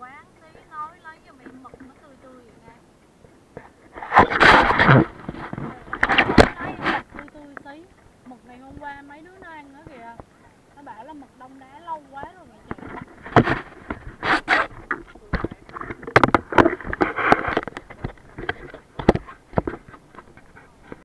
quán tí nói lấy cho mẹ mực nó tươi tươi vậy nè. Tươi tươi tí mực ngày hôm qua mấy đứa nó ăn nữa kìa. Nó bảo là mực đông đá lâu quá rồi mẹ chị.